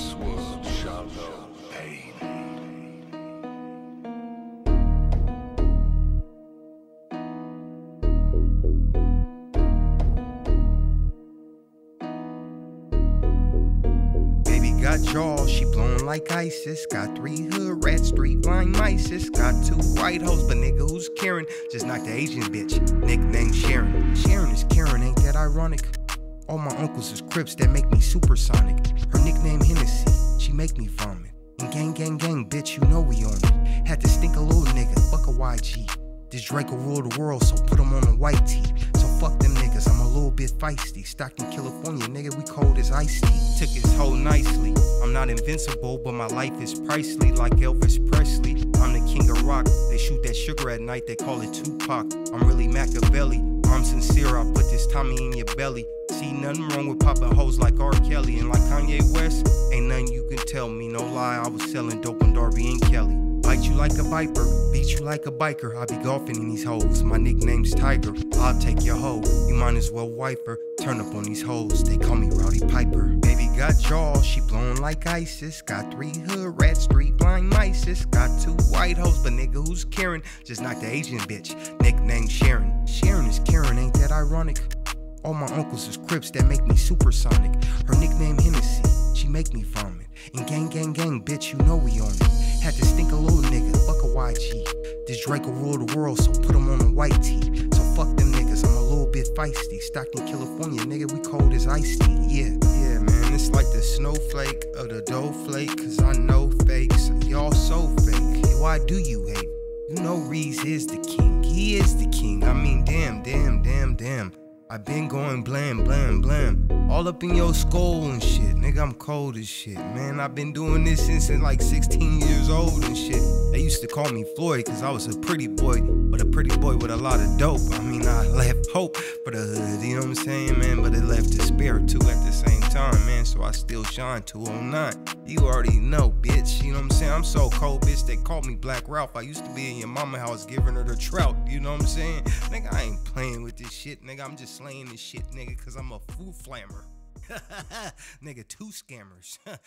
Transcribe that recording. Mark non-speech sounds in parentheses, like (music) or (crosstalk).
This world shall know pain. Baby Got jaws, she blowing like ISIS. Got three hood rats, three blind mice. Got two white hoes, but nigga, who's Karen? Just knocked the Asian bitch, nicknamed Sharon. Sharon is Karen, ain't that ironic? All my uncles is Crips that make me supersonic. Her nickname gang, gang, bitch, you know we on it. Had to stink a little nigga, fuck a YG. This will rule the world, so put him on a white tee. So fuck them niggas, I'm a little bit feisty. Stockton, California, nigga, we cold as iced tea. Took his hoe nicely. I'm not invincible, but my life is pricely like Elvis Presley. I'm the king of rock. They shoot that sugar at night, they call it Tupac. I'm really Machiavelli. I'm sincere, I put this Tommy in your belly. See nothing wrong with popping hoes like R. Kelly and like Kanye West. Nothing you can tell me, no lie. I was selling dope on Darby and Kelly. Bite you like a viper, beat you like a biker. I be golfing in these hoes. My nickname's Tiger. I'll take your hoe. You might as well wipe her. Turn up on these hoes. They call me Rowdy Piper. Baby got jaws, she blowin' like ISIS. Got three hood rats, three blind mices. Got two white hoes, but nigga, who's Karen? Just knocked the Asian bitch. Nickname Sharon. Sharon is Karen, ain't that ironic? All my uncles is Crips that make me supersonic. Her nickname Hennessy, she make me vomit. And gang, gang, gang, bitch, you know we on it. Had to stink a little nigga, fuck a YG. This Drake will rule the world, so put him on a white tee. So fuck them niggas, I'm a little bit feisty. Stockton, California, nigga, we cold as iced tea. Yeah, yeah, man, it's like the snowflake of the dough flake, cause I know fakes. Y'all so fake. Why do you hate? You know Reese is the king, he is the king. I mean, damn, damn, damn, damn. I've been going blam, blam, blam. All up in your skull and shit. Nigga, I'm cold as shit. Man, I've been doing this since like 16 years old and shit. They used to call me Floyd because I was a pretty boy, but a pretty boy with a lot of dope. I mean, I (laughs) left hope for the hood, you know what I'm saying, man? But it left spirit too at the same time, man. So I still shine 209. You already know, bitch. You know what I'm saying? I'm so cold, bitch. They called me Black Ralph. I used to be in your mama house giving her the trout. You know what I'm saying? Nigga, I ain't playing with this shit, nigga. I'm just slaying this shit, nigga, because I'm a food flammer. (laughs) nigga, two scammers. (laughs)